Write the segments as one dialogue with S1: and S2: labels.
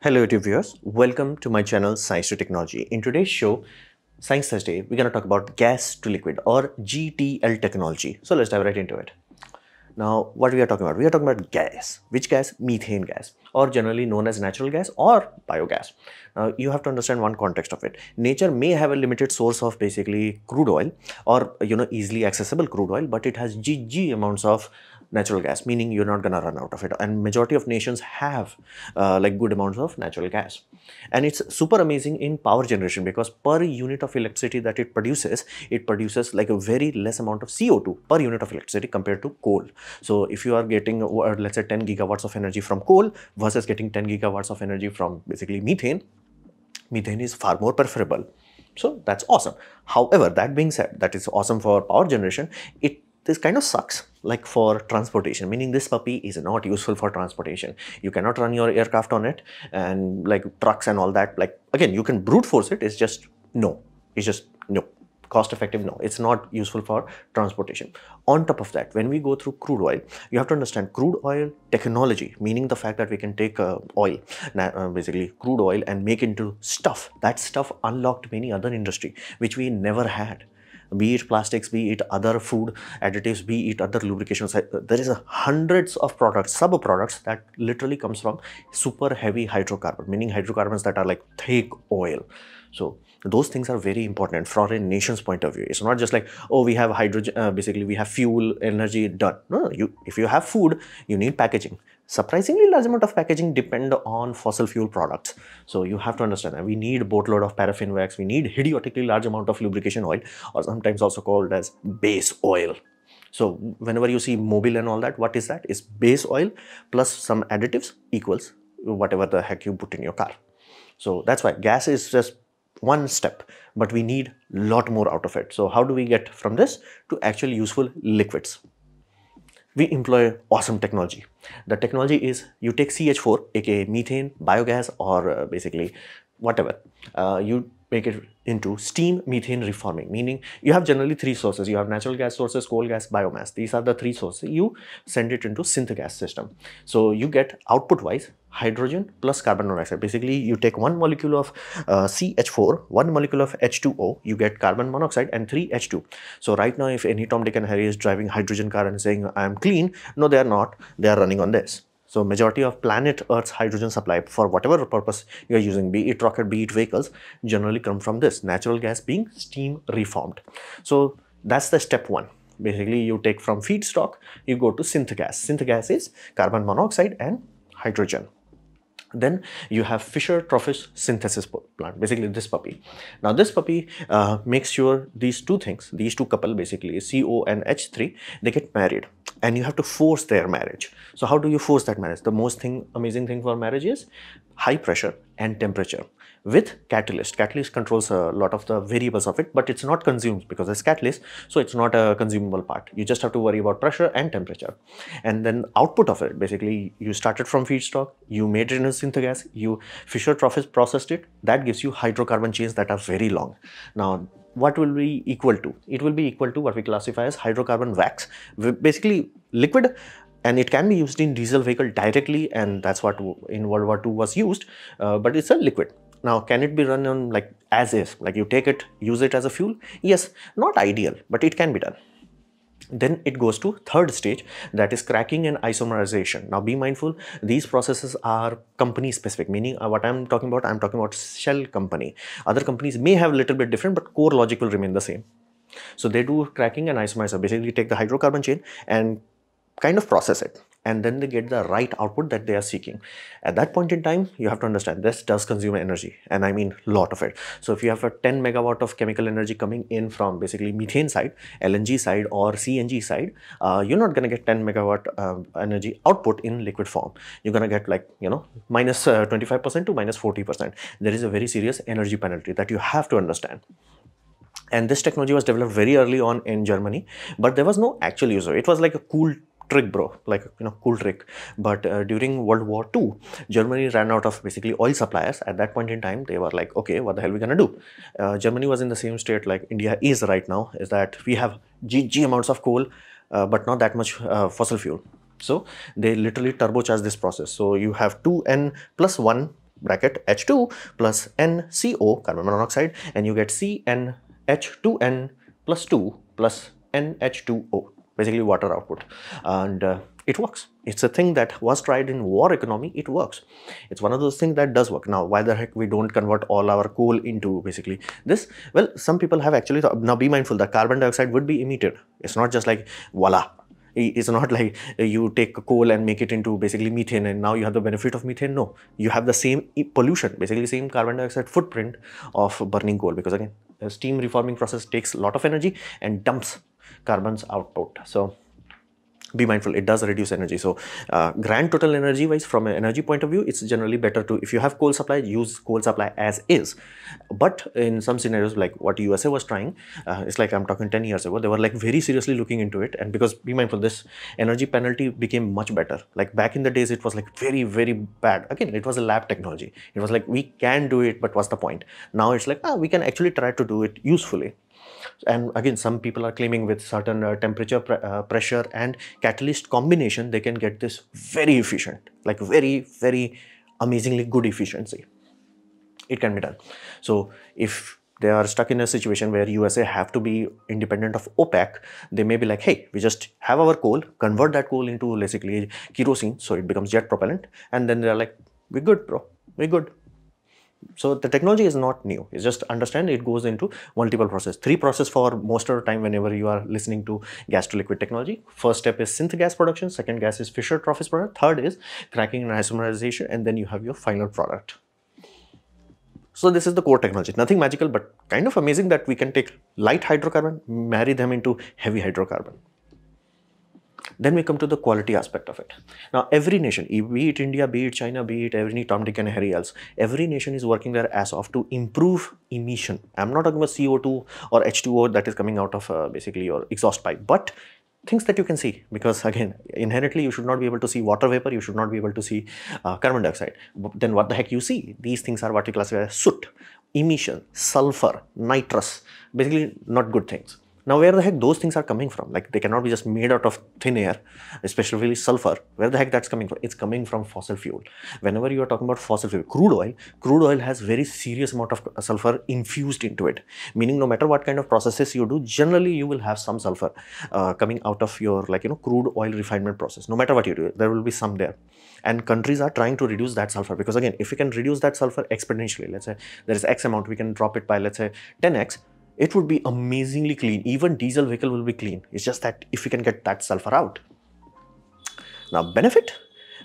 S1: Hello YouTube viewers, welcome to my channel Science to Technology. In today's show, Science Thursday, we're going to talk about gas to liquid or GTL technology. So let's dive right into it. Now, what we are talking about? We are talking about gas. Which gas? Methane gas or generally known as natural gas or biogas. Now, you have to understand one context of it. Nature may have a limited source of basically crude oil or, you know, easily accessible crude oil, but it has GG amounts of natural gas meaning you're not gonna run out of it. And majority of nations have uh, like good amounts of natural gas. And it's super amazing in power generation because per unit of electricity that it produces it produces like a very less amount of co2 per unit of electricity compared to coal. So if you are getting uh, let's say 10 gigawatts of energy from coal versus getting 10 gigawatts of energy from basically methane methane is far more preferable. So that's awesome. However that being said that is awesome for power generation. It this kind of sucks like for transportation. Meaning this puppy is not useful for transportation. You cannot run your aircraft on it and like trucks and all that. Like again you can brute force it. It's just no. It's just no. Cost effective no. It's not useful for transportation. On top of that when we go through crude oil you have to understand crude oil technology meaning the fact that we can take uh, oil uh, basically crude oil and make into stuff. That stuff unlocked many other industry which we never had be it plastics, be it other food additives, be it other lubrications. There is hundreds of products, sub-products that literally comes from super heavy hydrocarbon, meaning hydrocarbons that are like thick oil. So those things are very important from a nation's point of view. It's not just like, oh, we have hydrogen, uh, basically we have fuel, energy, done. No, you, if you have food, you need packaging surprisingly large amount of packaging depend on fossil fuel products. So you have to understand that we need boatload of paraffin wax, we need idiotically large amount of lubrication oil or sometimes also called as base oil. So whenever you see Mobil and all that, what is that? Is base oil plus some additives equals whatever the heck you put in your car. So that's why gas is just one step, but we need a lot more out of it. So how do we get from this to actual useful liquids? We employ awesome technology. The technology is you take CH4, aka methane, biogas, or uh, basically whatever. Uh, you make it into steam methane reforming meaning you have generally three sources you have natural gas sources coal gas biomass these are the three sources you send it into synth gas system so you get output wise hydrogen plus carbon monoxide basically you take one molecule of uh, ch4 one molecule of h2o you get carbon monoxide and 3 h2 so right now if any tom dick and harry is driving hydrogen car and saying i am clean no they are not they are running on this so majority of planet Earth's hydrogen supply for whatever purpose you are using, be it rocket, be it vehicles, generally come from this natural gas being steam reformed. So that's the step one. Basically, you take from feedstock, you go to synth gas. Synth gas is carbon monoxide and hydrogen. Then you have Fischer-Tropsch synthesis plant, basically this puppy. Now this puppy uh, makes sure these two things, these two couple basically CO and H3, they get married and you have to force their marriage. So how do you force that marriage? The most thing, amazing thing for marriage is high pressure and temperature with catalyst. Catalyst controls a lot of the variables of it, but it's not consumed because it's catalyst, so it's not a consumable part. You just have to worry about pressure and temperature. And then output of it, basically you started from feedstock, you made it in a synthegas, you Fischer-Tropsch processed it, that gives you hydrocarbon chains that are very long. Now, what will be equal to? It will be equal to what we classify as hydrocarbon wax, basically liquid and it can be used in diesel vehicle directly and that's what in World War II was used, uh, but it's a liquid. Now, can it be run on like as is, like you take it, use it as a fuel? Yes, not ideal, but it can be done. Then it goes to third stage that is cracking and isomerization. Now be mindful, these processes are company specific, meaning uh, what I'm talking about, I'm talking about shell company. Other companies may have a little bit different, but core logic will remain the same. So they do cracking and isomerization, basically take the hydrocarbon chain and kind of process it and then they get the right output that they are seeking. At that point in time, you have to understand this does consume energy and I mean a lot of it. So if you have a 10 megawatt of chemical energy coming in from basically methane side, LNG side or CNG side, uh, you're not going to get 10 megawatt uh, energy output in liquid form. You're going to get like, you know, minus 25% uh, to minus 40%. There is a very serious energy penalty that you have to understand and this technology was developed very early on in Germany, but there was no actual user. It was like a cool trick bro. Like you know cool trick. But uh, during world war ii germany ran out of basically oil suppliers. At that point in time they were like okay what the hell are we gonna do? Uh, germany was in the same state like india is right now is that we have gg amounts of coal uh, but not that much uh, fossil fuel. So they literally turbocharge this process. So you have 2n plus 1 bracket H2 plus NCO, carbon monoxide, and you get CnH2n plus 2 plus NH2O, basically water output. And uh, it works. It's a thing that was tried in war economy. It works. It's one of those things that does work. Now, why the heck we don't convert all our coal into basically this? Well, some people have actually thought, now be mindful that carbon dioxide would be emitted. It's not just like voila. It's not like you take coal and make it into basically methane and now you have the benefit of methane. No, you have the same pollution, basically same carbon dioxide footprint of burning coal because again, the steam reforming process takes a lot of energy and dumps carbons output. So be mindful it does reduce energy. So uh, grand total energy wise from an energy point of view it's generally better to if you have coal supply use coal supply as is. But in some scenarios like what usa was trying uh, it's like i'm talking 10 years ago they were like very seriously looking into it. And because be mindful this energy penalty became much better. Like back in the days it was like very very bad. Again it was a lab technology. It was like we can do it but what's the point? Now it's like ah, we can actually try to do it usefully and again some people are claiming with certain uh, temperature pr uh, pressure and catalyst combination they can get this very efficient like very very amazingly good efficiency. It can be done. So if they are stuck in a situation where USA have to be independent of OPEC, they may be like, hey, we just have our coal, convert that coal into basically kerosene, so it becomes jet propellant, and then they're like, we're good, bro, we're good. So the technology is not new. It's just understand it goes into multiple process. Three process for most of the time whenever you are listening to gas to liquid technology. First step is synth gas production. Second gas is Fischer-Tropsch product. Third is cracking and isomerization. And then you have your final product. So this is the core technology. Nothing magical, but kind of amazing that we can take light hydrocarbon, marry them into heavy hydrocarbon. Then we come to the quality aspect of it. Now, every nation, be it India, be it China, be it every Tom, Dick and Harry else, every nation is working their ass off to improve emission. I'm not talking about CO2 or H2O that is coming out of uh, basically your exhaust pipe, but things that you can see because again inherently you should not be able to see water vapor you should not be able to see uh, carbon dioxide then what the heck you see these things are what we classify as soot emission sulfur nitrous basically not good things now, where the heck those things are coming from? Like they cannot be just made out of thin air, especially really sulfur. Where the heck that's coming from? It's coming from fossil fuel. Whenever you are talking about fossil fuel, crude oil, crude oil has very serious amount of sulfur infused into it. Meaning, no matter what kind of processes you do, generally you will have some sulfur uh, coming out of your like you know crude oil refinement process. No matter what you do, there will be some there and countries are trying to reduce that sulfur because again if we can reduce that sulfur exponentially let's say there is x amount we can drop it by let's say 10x it would be amazingly clean. Even diesel vehicle will be clean. It's just that if we can get that sulfur out. Now benefit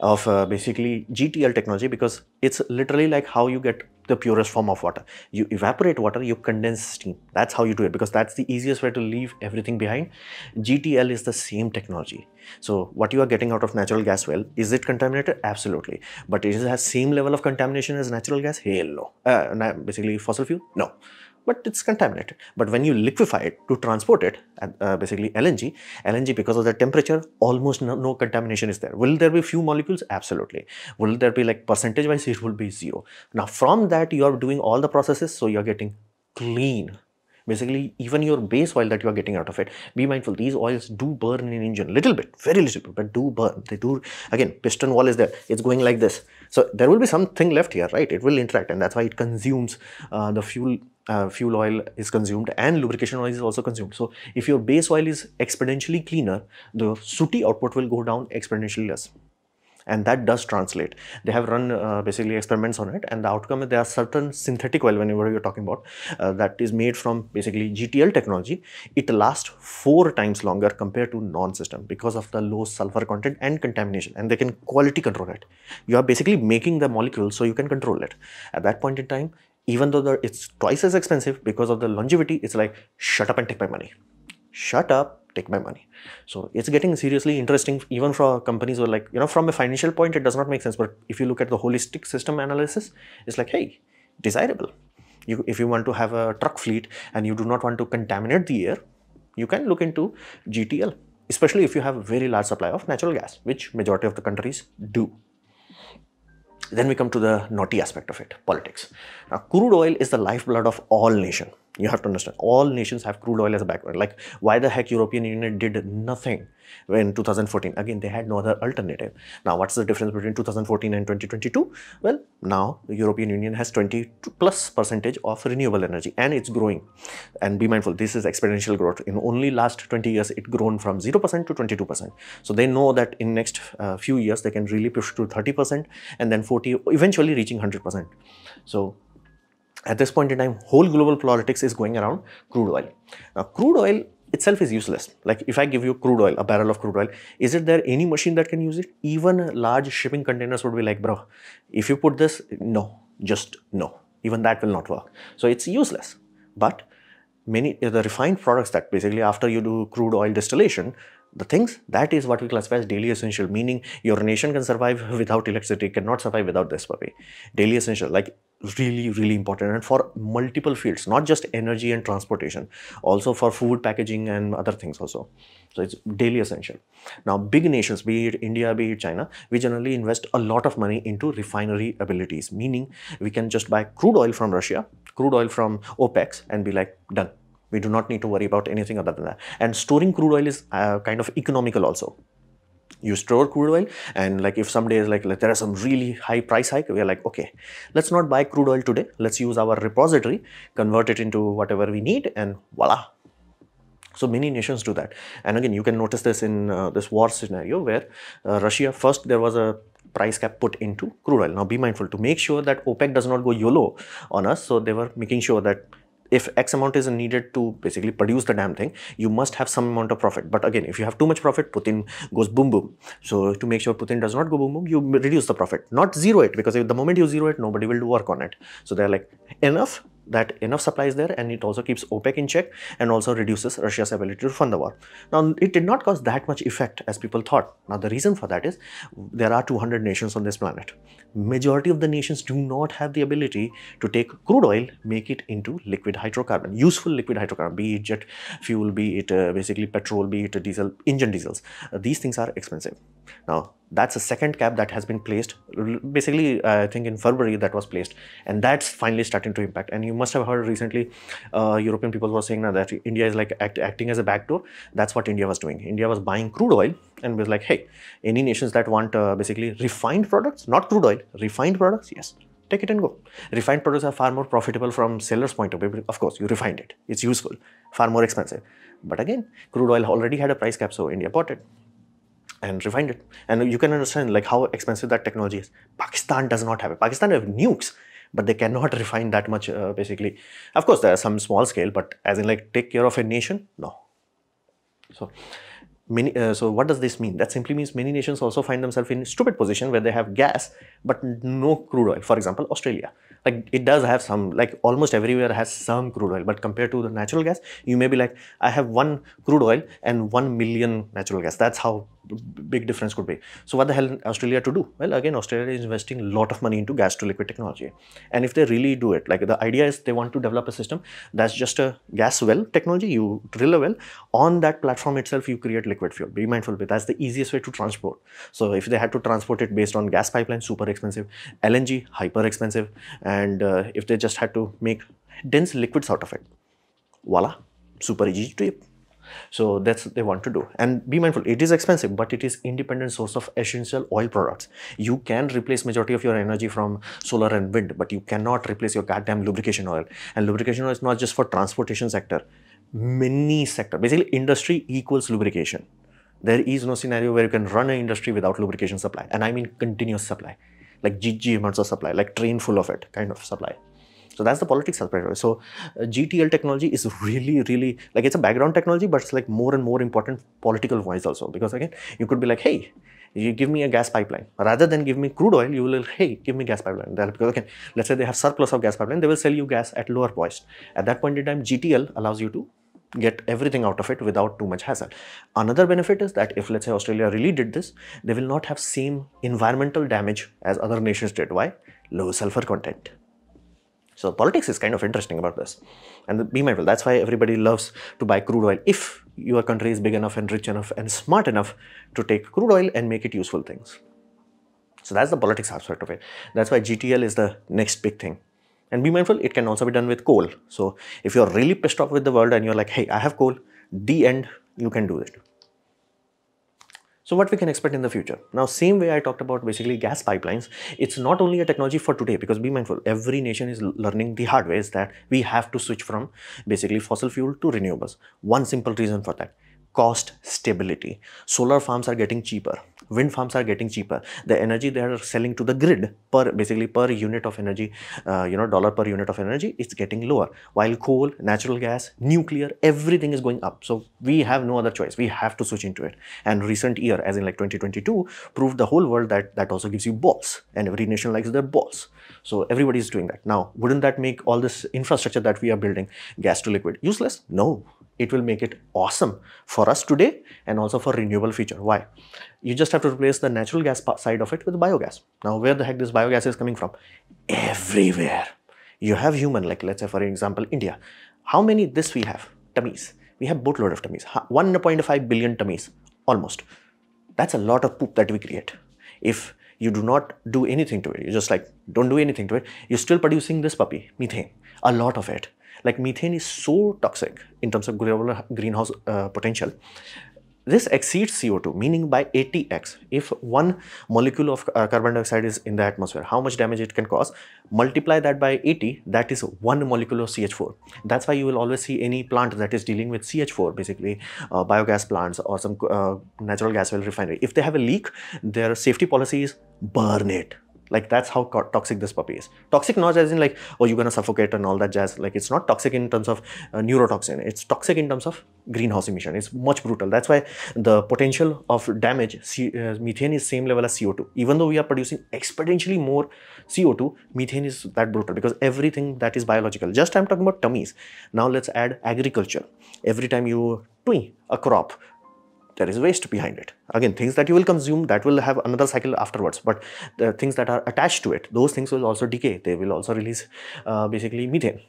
S1: of uh, basically GTL technology because it's literally like how you get the purest form of water. You evaporate water, you condense steam. That's how you do it because that's the easiest way to leave everything behind. GTL is the same technology. So what you are getting out of natural gas well, is it contaminated? Absolutely. But it has same level of contamination as natural gas? Hell no. Uh, basically fossil fuel? No but it's contaminated. But when you liquefy it to transport it, uh, basically LNG, LNG because of the temperature, almost no, no, contamination is there. Will there be few molecules? Absolutely. Will there be like percentage wise? It will be zero. Now from that you are doing all the processes, so you're getting clean. Basically, even your base oil that you are getting out of it, be mindful, these oils do burn in engine, a little bit, very little bit, but do burn. They do, again, piston wall is there, it's going like this. So there will be something left here, right? It will interact and that's why it consumes uh, the fuel uh, fuel oil is consumed and lubrication oil is also consumed. So if your base oil is exponentially cleaner, the sooty output will go down exponentially less. And that does translate. They have run uh, basically experiments on it and the outcome is there are certain synthetic oil whenever you're talking about uh, that is made from basically GTL technology. It lasts four times longer compared to non-system because of the low sulfur content and contamination and they can quality control it. You are basically making the molecule so you can control it. At that point in time, even though the, it's twice as expensive because of the longevity, it's like, shut up and take my money. Shut up, take my money. So it's getting seriously interesting even for companies who are like, you know, from a financial point, it does not make sense. But if you look at the holistic system analysis, it's like, hey, desirable. You, if you want to have a truck fleet and you do not want to contaminate the air, you can look into GTL, especially if you have a very large supply of natural gas, which majority of the countries do. Then we come to the naughty aspect of it, politics. Now, crude oil is the lifeblood of all nation. You have to understand. All nations have crude oil as a background. Like why the heck European Union did nothing in 2014? Again, they had no other alternative. Now, what's the difference between 2014 and 2022? Well, now the European Union has 20 plus percentage of renewable energy and it's growing. And be mindful, this is exponential growth. In only last 20 years, it grown from 0% to 22%. So they know that in next uh, few years, they can really push to 30% and then 40, eventually reaching 100%. So at this point in time, whole global politics is going around crude oil. Now, crude oil itself is useless. Like if I give you crude oil, a barrel of crude oil, is it there any machine that can use it? Even large shipping containers would be like, bro, if you put this, no, just no. Even that will not work. So it's useless. But many uh, the refined products that basically after you do crude oil distillation, the things that is what we classify as daily essential meaning your nation can survive without electricity cannot survive without this puppy daily essential like really really important and for multiple fields not just energy and transportation also for food packaging and other things also so it's daily essential now big nations be it india be it china we generally invest a lot of money into refinery abilities meaning we can just buy crude oil from russia crude oil from OPECs and be like done we do not need to worry about anything other than that. And storing crude oil is uh, kind of economical also. You store crude oil and like if some days like, like there are some really high price hike, we are like, okay, let's not buy crude oil today. Let's use our repository, convert it into whatever we need and voila, so many nations do that. And again, you can notice this in uh, this war scenario where uh, Russia, first there was a price cap put into crude oil. Now be mindful to make sure that OPEC does not go YOLO on us. So they were making sure that if X amount is needed to basically produce the damn thing, you must have some amount of profit. But again, if you have too much profit, Putin goes boom boom. So to make sure Putin does not go boom boom, you reduce the profit, not zero it, because the moment you zero it, nobody will do work on it. So they're like, enough, that enough supply is there and it also keeps OPEC in check and also reduces Russia's ability to fund the war. Now, it did not cause that much effect as people thought. Now, the reason for that is there are 200 nations on this planet. Majority of the nations do not have the ability to take crude oil, make it into liquid hydrocarbon, useful liquid hydrocarbon, be it jet fuel, be it uh, basically petrol, be it diesel, engine diesels. Uh, these things are expensive. Now, that's a second cap that has been placed basically uh, i think in february that was placed and that's finally starting to impact. And you must have heard recently uh, european people were saying that india is like act, acting as a backdoor. That's what india was doing. India was buying crude oil and was like hey any nations that want uh, basically refined products not crude oil refined products yes take it and go. Refined products are far more profitable from seller's point of view of course you refined it. It's useful far more expensive. But again crude oil already had a price cap so india bought it and refined it. And you can understand like how expensive that technology is. Pakistan does not have it. Pakistan have nukes, but they cannot refine that much uh, basically. Of course, there are some small scale, but as in like take care of a nation, no. So, many, uh, so what does this mean? That simply means many nations also find themselves in stupid position where they have gas, but no crude oil. For example, Australia like it does have some like almost everywhere has some crude oil but compared to the natural gas you may be like i have one crude oil and 1 million natural gas that's how big difference could be. So what the hell Australia to do? Well, again, Australia is investing a lot of money into gas to liquid technology. And if they really do it, like the idea is they want to develop a system that's just a gas well technology. You drill a well. On that platform itself, you create liquid fuel. Be mindful, but that's the easiest way to transport. So if they had to transport it based on gas pipeline, super expensive. LNG, hyper expensive. And uh, if they just had to make dense liquids out of it, voila, super easy to so that's what they want to do. And be mindful, it is expensive, but it is independent source of essential oil products. You can replace majority of your energy from solar and wind, but you cannot replace your goddamn lubrication oil. And lubrication oil is not just for transportation sector. Many sector, basically industry equals lubrication. There is no scenario where you can run an industry without lubrication supply. And I mean continuous supply, like GG amounts of supply, like train full of it kind of supply. So that's the politics aspect. So uh, GTL technology is really, really like it's a background technology, but it's like more and more important political wise also. Because again, you could be like, hey, you give me a gas pipeline. Rather than give me crude oil you will hey give me gas pipeline. Because okay let's say they have surplus of gas pipeline they will sell you gas at lower price at that point in time gtl allows you to get everything out of it without too much hassle. Another benefit is that if let's say australia really did this they will not have same environmental damage as other nations did. Why? Low sulfur content so politics is kind of interesting about this. And be mindful, that's why everybody loves to buy crude oil if your country is big enough and rich enough and smart enough to take crude oil and make it useful things. So that's the politics aspect of it. That's why GTL is the next big thing. And be mindful, it can also be done with coal. So if you're really pissed off with the world and you're like, hey, I have coal, the end, you can do it. So what we can expect in the future? Now, same way I talked about basically gas pipelines, it's not only a technology for today because be mindful, every nation is learning the hard ways that we have to switch from basically fossil fuel to renewables. One simple reason for that, cost stability. Solar farms are getting cheaper. Wind farms are getting cheaper. The energy they are selling to the grid per basically per unit of energy, uh, you know, dollar per unit of energy, it's getting lower. While coal, natural gas, nuclear, everything is going up. So we have no other choice. We have to switch into it. And recent year, as in like 2022, proved the whole world that that also gives you balls. And every nation likes their balls. So everybody is doing that. Now, wouldn't that make all this infrastructure that we are building gas to liquid useless? No it will make it awesome for us today and also for renewable future. Why? You just have to replace the natural gas side of it with biogas. Now, where the heck this biogas is coming from? Everywhere. You have human, like let's say for example, India. How many this we have? Tummies. We have boatload of tummies. 1.5 billion tummies, almost. That's a lot of poop that we create. If you do not do anything to it, you just like don't do anything to it, you're still producing this puppy, methane, a lot of it like methane is so toxic in terms of greenhouse uh, potential this exceeds CO2, meaning by 80x. If one molecule of uh, carbon dioxide is in the atmosphere, how much damage it can cause, multiply that by 80, that is one molecule of CH4. That's why you will always see any plant that is dealing with CH4, basically uh, biogas plants or some uh, natural gas well refinery. If they have a leak, their safety policy is burn it. Like that's how toxic this puppy is. Toxic not as in like, oh, you're gonna suffocate and all that jazz. Like it's not toxic in terms of uh, neurotoxin. It's toxic in terms of greenhouse emission. It's much brutal. That's why the potential of damage, C uh, methane is same level as CO2. Even though we are producing exponentially more CO2, methane is that brutal because everything that is biological. Just I'm talking about tummies. Now let's add agriculture. Every time you twing a crop, there is waste behind it. Again, things that you will consume, that will have another cycle afterwards. But the things that are attached to it, those things will also decay. They will also release uh, basically methane.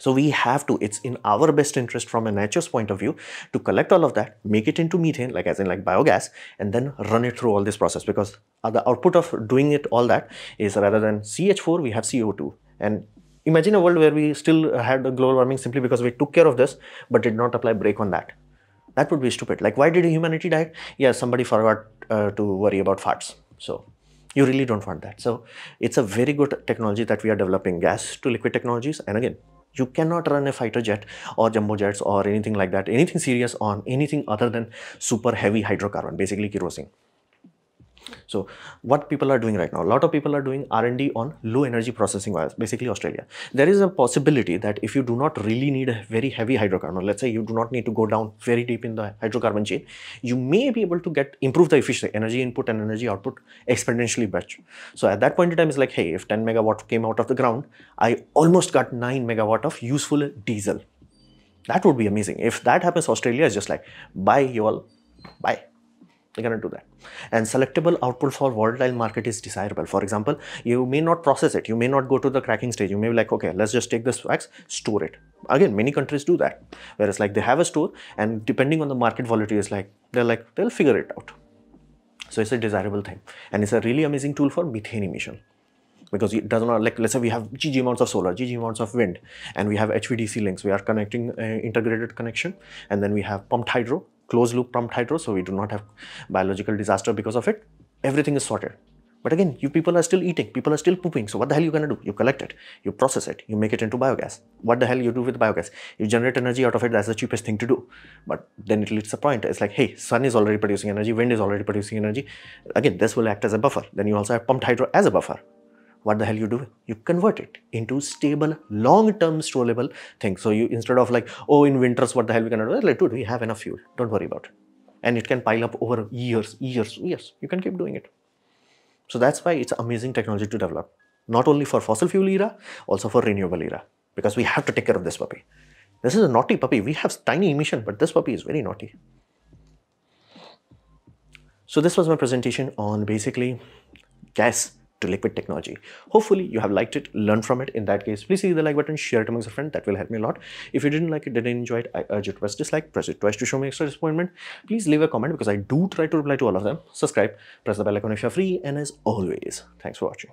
S1: So we have to, it's in our best interest from a nature's point of view to collect all of that, make it into methane, like as in like biogas, and then run it through all this process because the output of doing it all that is rather than CH4, we have CO2. And imagine a world where we still had the global warming simply because we took care of this, but did not apply brake on that. That would be stupid. Like, why did humanity die? Yeah, somebody forgot uh, to worry about farts. So you really don't want that. So it's a very good technology that we are developing, gas to liquid technologies. And again, you cannot run a fighter jet or jumbo jets or anything like that, anything serious on anything other than super heavy hydrocarbon, basically kerosene. So what people are doing right now, a lot of people are doing R&D on low energy processing oils, basically Australia. There is a possibility that if you do not really need a very heavy hydrocarbon, let's say you do not need to go down very deep in the hydrocarbon chain, you may be able to get improve the efficiency, energy input and energy output exponentially better. So at that point in time, it's like, hey, if 10 megawatt came out of the ground, I almost got 9 megawatt of useful diesel. That would be amazing. If that happens, Australia is just like, bye you all, bye you're going to do that. And selectable output for volatile market is desirable. For example you may not process it. You may not go to the cracking stage. You may be like okay let's just take this wax store it. Again many countries do that. Whereas like they have a store and depending on the market volatility is like they're like they'll figure it out. So it's a desirable thing. And it's a really amazing tool for methane emission. Because it does not like let's say we have gg amounts of solar gg amounts of wind and we have hvdc links. We are connecting uh, integrated connection and then we have pumped hydro closed loop pumped hydro, so we do not have biological disaster because of it. Everything is sorted. But again, you people are still eating, people are still pooping. So what the hell you gonna do? You collect it, you process it, you make it into biogas. What the hell you do with biogas? You generate energy out of it. That's the cheapest thing to do. But then it leads the point. It's like, hey, sun is already producing energy, wind is already producing energy. Again, this will act as a buffer. Then you also have pumped hydro as a buffer what the hell you do? You convert it into stable, long-term storable thing. So you instead of like, oh, in winters, what the hell we gonna do? Like, dude, we have enough fuel. Don't worry about it. And it can pile up over years, years, years. You can keep doing it. So that's why it's amazing technology to develop. Not only for fossil fuel era, also for renewable era. Because we have to take care of this puppy. This is a naughty puppy. We have tiny emission, but this puppy is very naughty. So this was my presentation on basically gas to liquid technology. Hopefully you have liked it, learned from it. In that case, please hit the like button, share it amongst a friend. That will help me a lot. If you didn't like it, didn't enjoy it, I urge you to press dislike, press it twice to show me extra disappointment. Please leave a comment because I do try to reply to all of them. Subscribe, press the bell icon if you're free. And as always, thanks for watching.